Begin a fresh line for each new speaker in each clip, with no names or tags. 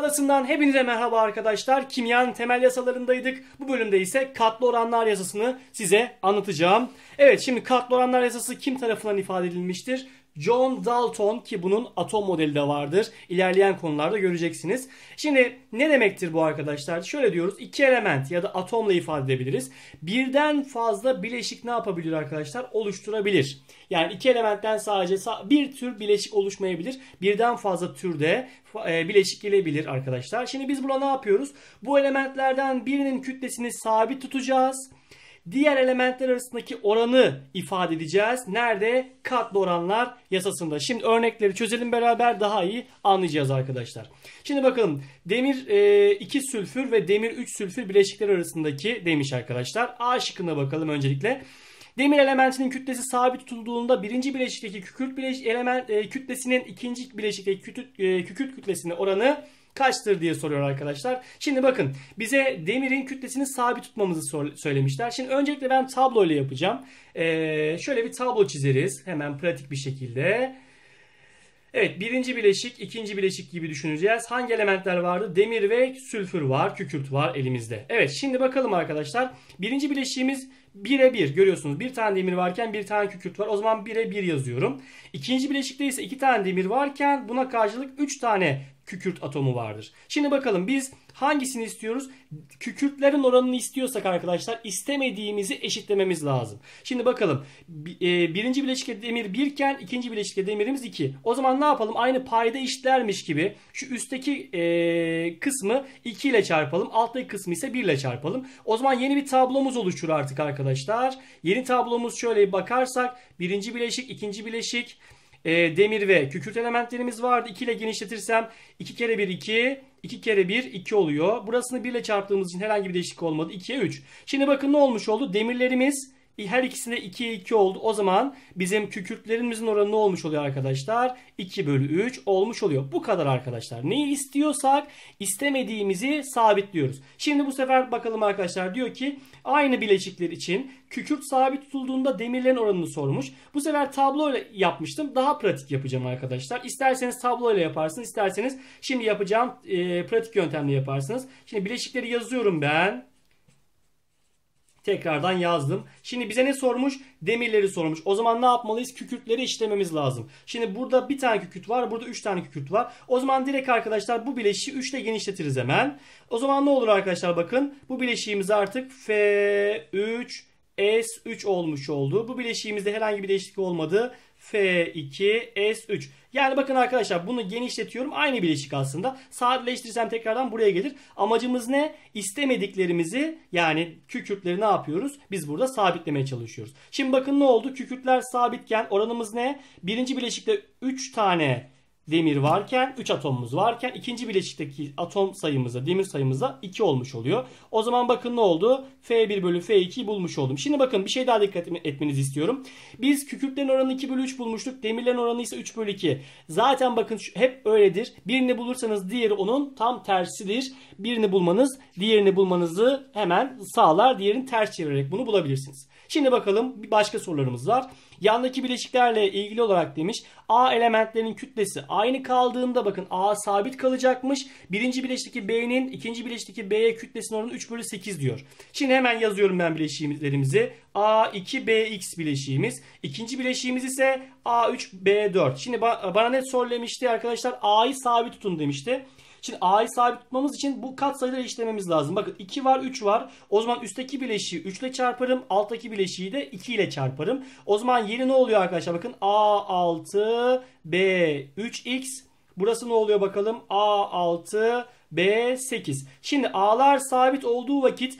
Adasından hepinize merhaba arkadaşlar. Kimyanın temel yasalarındaydık. Bu bölümde ise katlı oranlar yasasını size anlatacağım. Evet şimdi katlı oranlar yasası kim tarafından ifade edilmiştir? John Dalton ki bunun atom modeli de vardır. İlerleyen konularda göreceksiniz. Şimdi ne demektir bu arkadaşlar? Şöyle diyoruz. iki element ya da atomla ifade edebiliriz. Birden fazla bileşik ne yapabilir arkadaşlar? Oluşturabilir. Yani iki elementten sadece bir tür bileşik oluşmayabilir. Birden fazla türde e, bileşik gelebilir arkadaşlar. Şimdi biz buna ne yapıyoruz? Bu elementlerden birinin kütlesini sabit tutacağız diğer elementler arasındaki oranı ifade edeceğiz. Nerede? Katlı oranlar yasasında. Şimdi örnekleri çözelim beraber daha iyi anlayacağız arkadaşlar. Şimdi bakalım demir 2 e, sülfür ve demir 3 sülfür bileşikler arasındaki demiş arkadaşlar. A şıkkına bakalım öncelikle. Demir elementinin kütlesi sabit tutulduğunda birinci bileşikteki kükürt bileşik element e, kütlesinin ikinci bileşikteki e, kükürt kütlesinin oranı kaçtır diye soruyor arkadaşlar. Şimdi bakın bize demirin kütlesini sabit tutmamızı söylemişler. Şimdi öncelikle ben tablo ile yapacağım. Ee, şöyle bir tablo çizeriz hemen pratik bir şekilde. Evet birinci bileşik, ikinci bileşik gibi düşüneceğiz. Hangi elementler vardı? Demir ve sülfür var, kükürt var elimizde. Evet şimdi bakalım arkadaşlar. Birinci bileşiğimiz 1'e 1 görüyorsunuz. Bir tane demir varken bir tane kükürt var. O zaman 1'e 1 yazıyorum. İkinci bileşikte ise 2 tane demir varken buna karşılık 3 tane kükürt atomu vardır. Şimdi bakalım biz hangisini istiyoruz? Kükürtlerin oranını istiyorsak arkadaşlar istemediğimizi eşitlememiz lazım. Şimdi bakalım e, birinci bileşikte demir 1 iken ikinci bileşikte demirimiz 2. O zaman ne yapalım? Aynı payda eşitlermiş gibi şu üstteki e, kısmı 2 ile çarpalım. Alttaki kısmı ise 1 ile çarpalım. O zaman yeni bir tablomuz oluşur artık arkadaşlar. Yeni tablomuz şöyle bakarsak birinci bileşik, ikinci bileşik, e, demir ve kükürt elementlerimiz vardı. 2 ile genişletirsem 2 kere 1 2, 2 kere 1 2 oluyor. Burasını 1 ile çarptığımız için herhangi bir değişiklik olmadı. 2'ye 3. Şimdi bakın ne olmuş oldu? Demirlerimiz her ikisinde 2'ye 2 oldu. O zaman bizim kükürtlerimizin oranı ne olmuş oluyor arkadaşlar? 2 bölü 3 olmuş oluyor. Bu kadar arkadaşlar. Neyi istiyorsak istemediğimizi sabitliyoruz. Şimdi bu sefer bakalım arkadaşlar diyor ki aynı bileşikler için kükürt sabit tutulduğunda demirlerin oranını sormuş. Bu sefer tablo ile yapmıştım. Daha pratik yapacağım arkadaşlar. İsterseniz tablo ile yaparsınız. isterseniz şimdi yapacağım e, pratik yöntemle yaparsınız. Şimdi bileşikleri yazıyorum ben. Tekrardan yazdım. Şimdi bize ne sormuş? Demirleri sormuş. O zaman ne yapmalıyız? Kükürtleri işlememiz lazım. Şimdi burada bir tane kükürt var. Burada 3 tane kükürt var. O zaman direkt arkadaşlar bu bileşiği 3 ile genişletiriz hemen. O zaman ne olur arkadaşlar bakın. Bu bileşiğimiz artık F3 S3 olmuş oldu. Bu bileşiğimizde herhangi bir değişiklik olmadı. F2 S3. Yani bakın arkadaşlar bunu genişletiyorum. Aynı bileşik aslında. Sadeleştirirsem tekrardan buraya gelir. Amacımız ne? İstemediklerimizi yani kükürtleri ne yapıyoruz? Biz burada sabitlemeye çalışıyoruz. Şimdi bakın ne oldu? Kükürtler sabitken oranımız ne? Birinci bileşikte 3 tane demir varken 3 atomumuz varken ikinci bileşikteki atom sayımızda demir sayımızda 2 olmuş oluyor. O zaman bakın ne oldu? F1 bölü F2'yi bulmuş oldum. Şimdi bakın bir şey daha dikkat etmenizi istiyorum. Biz kükürtlerin oranını 2 bölü 3 bulmuştuk. Demirlerin oranı ise 3 bölü 2. Zaten bakın hep öyledir. Birini bulursanız diğeri onun tam tersidir. Birini bulmanız diğerini bulmanızı hemen sağlar. Diğerini ters çevirerek bunu bulabilirsiniz. Şimdi bakalım bir başka sorularımız var. Yandaki bileşiklerle ilgili olarak demiş A elementlerinin kütlesi aynı kaldığında bakın A sabit kalacakmış. Birinci bileşikteki B'nin ikinci bileşikteki B'ye kütlesinin oranı 3 bölü 8 diyor. Şimdi hemen yazıyorum ben bileşiklerimizi. A2BX bileşiğimiz. İkinci bileşiğimiz ise A3B4. Şimdi bana ne söylemişti arkadaşlar? A'yı sabit tutun demişti. Şimdi A'yı sabit tutmamız için bu katsayıları eşitlememiz lazım. Bakın 2 var 3 var. O zaman üstteki bileşiği 3 ile çarparım. Alttaki bileşiği de 2 ile çarparım. O zaman yeni ne oluyor arkadaşlar? Bakın A6 B3X. Burası ne oluyor bakalım? A6 B8. Şimdi A'lar sabit olduğu vakit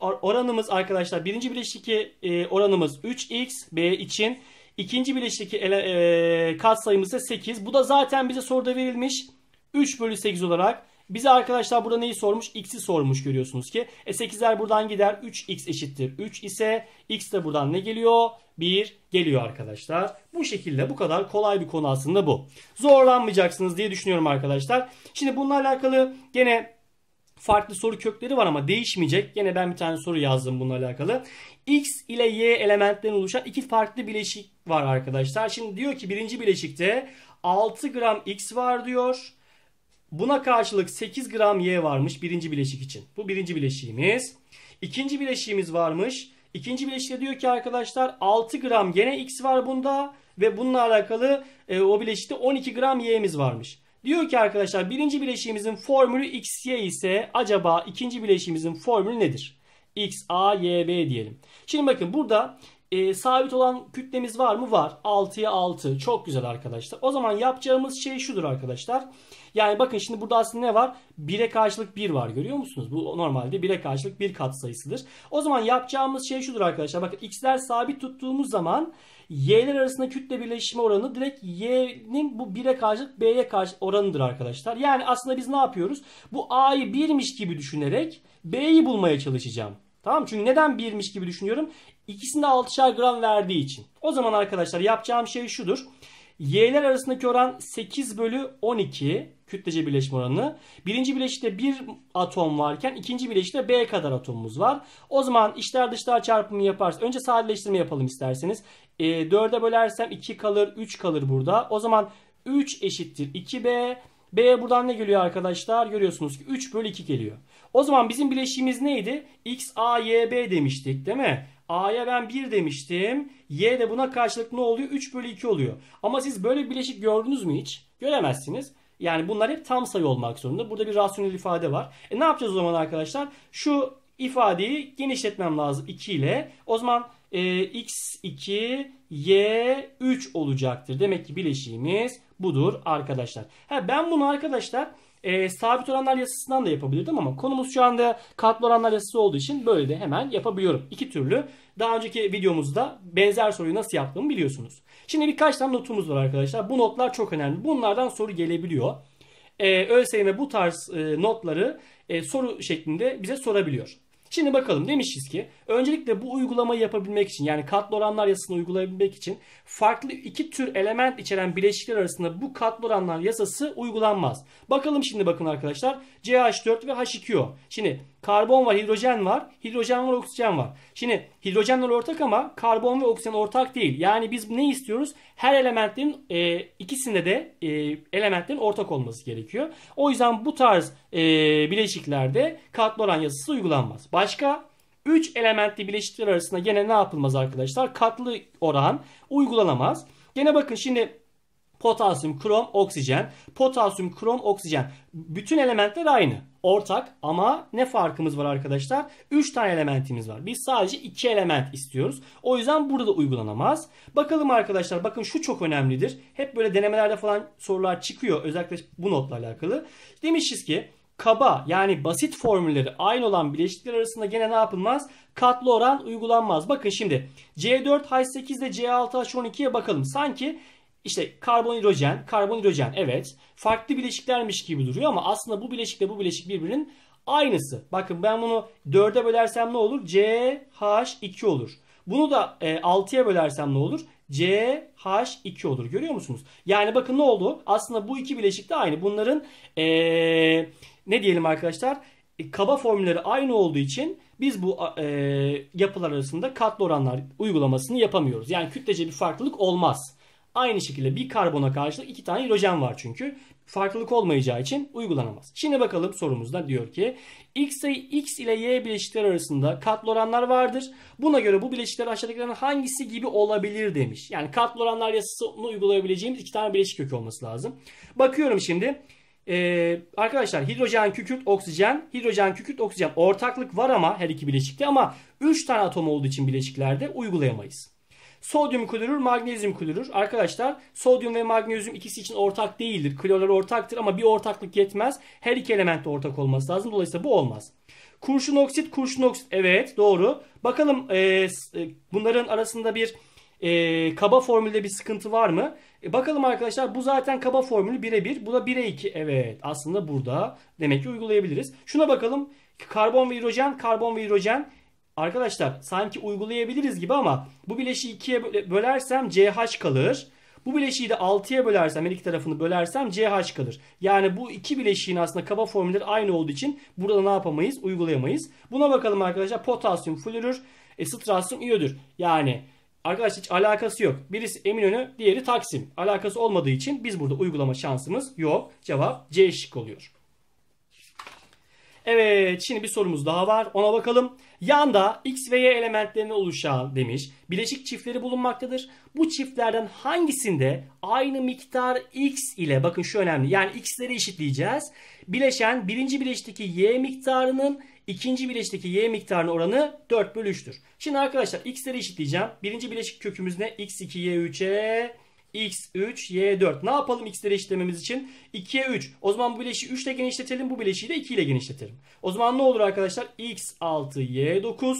oranımız arkadaşlar birinci bileşikteki e, oranımız 3x B için. İkinci bileşikteki e, kat sayımız ise 8. Bu da zaten bize soruda verilmiş. 3 bölü 8 olarak bize arkadaşlar burada neyi sormuş? X'i sormuş görüyorsunuz ki. E 8'ler buradan gider. 3x eşittir. 3 ise x de buradan ne geliyor? 1 geliyor arkadaşlar. Bu şekilde bu kadar kolay bir konu aslında bu. Zorlanmayacaksınız diye düşünüyorum arkadaşlar. Şimdi bununla alakalı gene farklı soru kökleri var ama değişmeyecek. Gene ben bir tane soru yazdım bununla alakalı. X ile Y elementlerinden oluşan iki farklı bileşik var arkadaşlar. Şimdi diyor ki birinci bileşikte 6 gram X var diyor. Buna karşılık 8 gram Y varmış birinci bileşik için. Bu birinci bileşiğimiz. İkinci bileşiğimiz varmış. İkinci bileşikte diyor ki arkadaşlar 6 gram gene X var bunda. Ve bununla alakalı e, o bileşikte 12 gram Y'miz varmış. Diyor ki arkadaşlar birinci bileşiğimizin formülü XY ise acaba ikinci bileşiğimizin formülü nedir? X, A, Y, B diyelim. Şimdi bakın burada e, sabit olan kütlemiz var mı? Var. 6'ya 6. Çok güzel arkadaşlar. O zaman yapacağımız şey şudur arkadaşlar. Yani bakın şimdi burada aslında ne var? 1'e karşılık 1 var görüyor musunuz? Bu normalde 1'e karşılık 1 kat sayısıdır. O zaman yapacağımız şey şudur arkadaşlar. Bakın x'ler sabit tuttuğumuz zaman y'ler arasında kütle birleşme oranı direkt y'nin bu 1'e karşılık b'ye karşı oranıdır arkadaşlar. Yani aslında biz ne yapıyoruz? Bu a'yı 1'miş gibi düşünerek b'yi bulmaya çalışacağım. Tamam Çünkü neden 1'miş gibi düşünüyorum? İkisinde 6'şar gram verdiği için. O zaman arkadaşlar yapacağım şey şudur. Y'ler arasındaki oran 8 bölü 12 kütlece birleşme oranı. Birinci bileşikte bir atom varken ikinci bileşikte B kadar atomumuz var. O zaman içler dışlar çarpımı yaparız. Önce sadeleştirme yapalım isterseniz. E, 4'e bölersem 2 kalır 3 kalır burada. O zaman 3 eşittir 2B. B buradan ne geliyor arkadaşlar? Görüyorsunuz ki 3 bölü 2 geliyor. O zaman bizim bileşiğimiz neydi? X, A, Y, B demiştik değil mi? A'ya ben 1 demiştim. Y de buna karşılık ne oluyor? 3 bölü 2 oluyor. Ama siz böyle bir bileşik gördünüz mü hiç? Göremezsiniz. Yani bunlar hep tam sayı olmak zorunda. Burada bir rasyonel ifade var. E ne yapacağız o zaman arkadaşlar? Şu ifadeyi genişletmem lazım 2 ile. O zaman e, x2 y3 olacaktır. Demek ki bileşiğimiz budur arkadaşlar. Ha, ben bunu arkadaşlar e, sabit oranlar yasasından da yapabilirdim ama konumuz şu anda katlı oranlar yasası olduğu için böyle de hemen yapabiliyorum. İki türlü. Daha önceki videomuzda benzer soruyu nasıl yaptığımı biliyorsunuz. Şimdi birkaç tane notumuz var arkadaşlar. Bu notlar çok önemli. Bunlardan soru gelebiliyor. Ee, ÖSYM bu tarz e, notları e, soru şeklinde bize sorabiliyor. Şimdi bakalım demişiz ki öncelikle bu uygulamayı yapabilmek için yani katlı oranlar yasasını uygulayabilmek için farklı iki tür element içeren bileşikler arasında bu katlı oranlar yasası uygulanmaz. Bakalım şimdi bakın arkadaşlar CH4 ve H2O. Şimdi karbon var, hidrojen var, hidrojen var, oksijen var. Şimdi hidrojenler ortak ama karbon ve oksijen ortak değil. Yani biz ne istiyoruz? Her elementin e, ikisinde de e, elementlerin ortak olması gerekiyor. O yüzden bu tarz e, bileşiklerde katlı oran yasası uygulanmaz. Başka 3 elementli bileşikler arasında gene ne yapılmaz arkadaşlar? Katlı oran uygulanamaz. Gene bakın şimdi potasyum, krom, oksijen. Potasyum, krom, oksijen. Bütün elementler aynı. Ortak ama ne farkımız var arkadaşlar? 3 tane elementimiz var. Biz sadece 2 element istiyoruz. O yüzden burada da uygulanamaz. Bakalım arkadaşlar bakın şu çok önemlidir. Hep böyle denemelerde falan sorular çıkıyor. Özellikle bu notla alakalı. Demişiz ki kaba yani basit formülleri aynı olan bileşikler arasında gene ne yapılmaz? Katlı oran uygulanmaz. Bakın şimdi C4H8 ile C6H12'ye bakalım. Sanki işte karbon hidrojen, karbon hidrojen evet farklı bileşiklermiş gibi duruyor ama aslında bu bileşikle bu bileşik birbirinin aynısı. Bakın ben bunu 4'e bölersem ne olur? CH2 olur. Bunu da e, 6'ya bölersem ne olur? CH2 olur. Görüyor musunuz? Yani bakın ne oldu? Aslında bu iki bileşik de aynı. Bunların e, ne diyelim arkadaşlar? E, kaba formülleri aynı olduğu için biz bu e, yapılar arasında katlı oranlar uygulamasını yapamıyoruz. Yani kütlece bir farklılık olmaz. Aynı şekilde bir karbona karşılık iki tane hidrojen var çünkü. Farklılık olmayacağı için uygulanamaz. Şimdi bakalım sorumuzda diyor ki X, X ile Y bileşikler arasında katlı oranlar vardır. Buna göre bu bileşikler aşağıdakilerin hangisi gibi olabilir demiş. Yani katlı oranlar yasasını uygulayabileceğimiz iki tane bileşik kökü olması lazım. Bakıyorum şimdi. Ee, arkadaşlar hidrojen, kükürt, oksijen, hidrojen, kükürt, oksijen ortaklık var ama her iki bileşikte ama 3 tane atom olduğu için bileşiklerde uygulayamayız. Sodyum klorür, magnezyum klorür. Arkadaşlar sodyum ve magnezyum ikisi için ortak değildir. Klorlar ortaktır ama bir ortaklık yetmez. Her iki element de ortak olması lazım. Dolayısıyla bu olmaz. Kurşun oksit, kurşun oksit. Evet doğru. Bakalım e, e, bunların arasında bir e, kaba formülde bir sıkıntı var mı? E, bakalım arkadaşlar bu zaten kaba formülü 1'e 1. Bu da 1'e 2. Evet aslında burada demek ki uygulayabiliriz. Şuna bakalım. Karbon ve hidrojen, karbon ve hidrojen Arkadaşlar sanki uygulayabiliriz gibi ama bu bileşiği ikiye bölersem CH kalır. Bu bileşiği de 6'ya bölersem her iki tarafını bölersem CH kalır. Yani bu iki bileşiğin aslında kaba formülleri aynı olduğu için burada ne yapamayız? Uygulayamayız. Buna bakalım arkadaşlar. Potasyum florür, e, strasyum iyodür. Yani Arkadaşlar hiç alakası yok. Birisi Eminönü, diğeri Taksim. Alakası olmadığı için biz burada uygulama şansımız yok. Cevap C şık oluyor. Evet şimdi bir sorumuz daha var ona bakalım. Yanda x ve y elementlerini oluşan demiş bileşik çiftleri bulunmaktadır. Bu çiftlerden hangisinde aynı miktar x ile bakın şu önemli yani x'leri eşitleyeceğiz. Bileşen birinci bileşteki y miktarının ikinci bileşteki y miktarının oranı 4 bölü 3'tür. Şimdi arkadaşlar x'leri eşitleyeceğim. Birinci bileşik kökümüz ne? x2 y3'e x3, y4. Ne yapalım x'leri eşitlememiz için? 2'ye 3. O zaman bu bileşiği 3 ile genişletelim. Bu bileşiği de 2 ile genişletelim. O zaman ne olur arkadaşlar? x6, y9,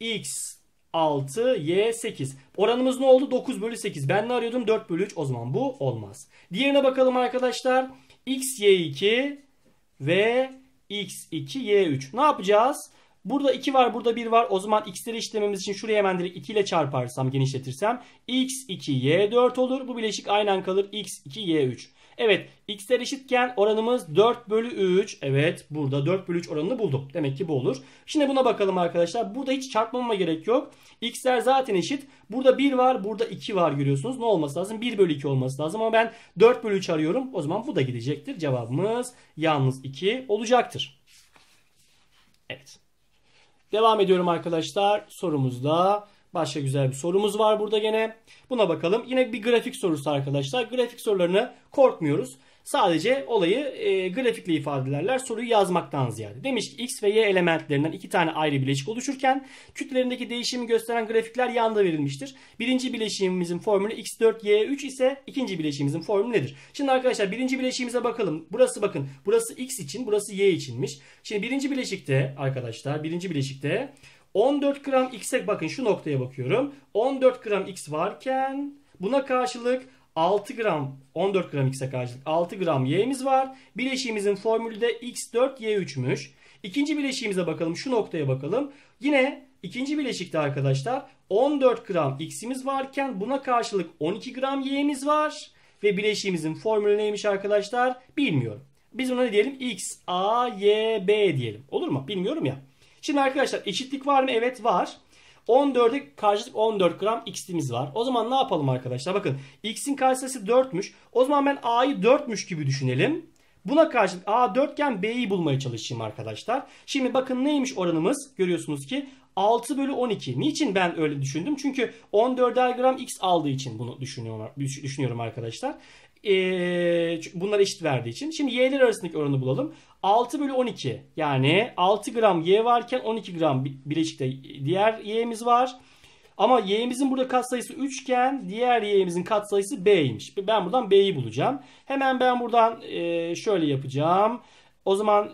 x6, y8. Oranımız ne oldu? 9 bölü 8. Ben ne arıyordum? 4 bölü 3. O zaman bu olmaz. Diğerine bakalım arkadaşlar. x, y2 ve x2, y3. Ne yapacağız? Burada 2 var burada 1 var. O zaman x'leri işlememiz için şuraya hemen direkt 2 ile çarparsam genişletirsem x2 y4 olur. Bu bileşik aynen kalır x2 y3. Evet x'ler eşitken oranımız 4 bölü 3. Evet burada 4 bölü 3 oranını buldum. Demek ki bu olur. Şimdi buna bakalım arkadaşlar. Burada hiç çarpmama gerek yok. x'ler zaten eşit. Burada 1 var burada 2 var görüyorsunuz. Ne olması lazım? 1 bölü 2 olması lazım. Ama ben 4 bölü 3 arıyorum. O zaman bu da gidecektir. Cevabımız yalnız 2 olacaktır. Evet. Devam ediyorum arkadaşlar sorumuzda. Başka güzel bir sorumuz var burada gene. Buna bakalım. Yine bir grafik sorusu arkadaşlar. Grafik sorularını korkmuyoruz. Sadece olayı e, grafikle ifade ederler. Soruyu yazmaktan ziyade. Demiş ki x ve y elementlerinden iki tane ayrı bileşik oluşurken kütlelerindeki değişimi gösteren grafikler yanda verilmiştir. Birinci bileşiğimizin formülü x4y3 ise ikinci bileşiğimizin formülü nedir? Şimdi arkadaşlar birinci bileşiğimize bakalım. Burası bakın. Burası x için burası y içinmiş. Şimdi birinci bileşikte arkadaşlar birinci bileşikte 14 gram x'e bakın şu noktaya bakıyorum. 14 gram x varken buna karşılık 6 gram 14 gram x'e karşılık 6 gram y'miz var. Bileşiğimizin formülü de x4 y3'müş. İkinci bileşiğimize bakalım. Şu noktaya bakalım. Yine ikinci bileşikte arkadaşlar 14 gram x'imiz varken buna karşılık 12 gram y'miz var. Ve bileşiğimizin formülü neymiş arkadaşlar? Bilmiyorum. Biz ona ne diyelim? x, a, y, b diyelim. Olur mu? Bilmiyorum ya. Şimdi arkadaşlar eşitlik var mı? Evet var. 14'e karşılık 14 gram x'imiz var. O zaman ne yapalım arkadaşlar? Bakın x'in karşısı 4'müş. O zaman ben a'yı 4'müş gibi düşünelim. Buna karşılık a 4 iken b'yi bulmaya çalışayım arkadaşlar. Şimdi bakın neymiş oranımız? Görüyorsunuz ki 6 bölü 12. Niçin ben öyle düşündüm? Çünkü 14'er gram x aldığı için bunu düşünüyorum, düşünüyorum arkadaşlar. Ee, bunlar eşit verdiği için. Şimdi y'ler arasındaki oranı bulalım. 6 bölü 12 yani 6 gram y varken 12 gram bileşikte diğer y'miz var. Ama y'imizin burada katsayısı 3 iken diğer y'imizin katsayısı b'ymiş. Ben buradan b'yi bulacağım. Hemen ben buradan e, şöyle yapacağım. O zaman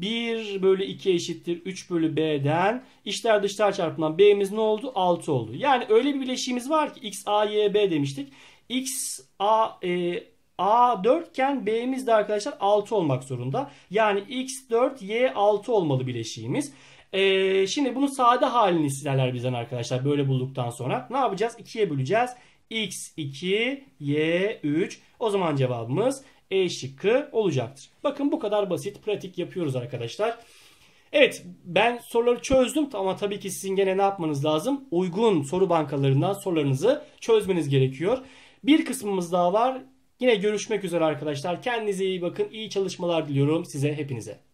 1 bölü 2 eşittir 3 bölü b'den içler dışlar çarpımından b'miz ne oldu? 6 oldu. Yani öyle bir bileşiğimiz var ki x, a, y, b demiştik. X, a, e, A 4 iken B'miz de arkadaşlar 6 olmak zorunda. Yani X4 Y 6 olmalı bileşiğimiz. Ee, şimdi bunu sade halini isterler bizden arkadaşlar böyle bulduktan sonra. Ne yapacağız? 2'ye böleceğiz. X2 Y3 o zaman cevabımız E şıkkı olacaktır. Bakın bu kadar basit pratik yapıyoruz arkadaşlar. Evet ben soruları çözdüm ama tabii ki sizin gene ne yapmanız lazım? Uygun soru bankalarından sorularınızı çözmeniz gerekiyor. Bir kısmımız daha var. Yine görüşmek üzere arkadaşlar. Kendinize iyi bakın. İyi çalışmalar diliyorum size hepinize.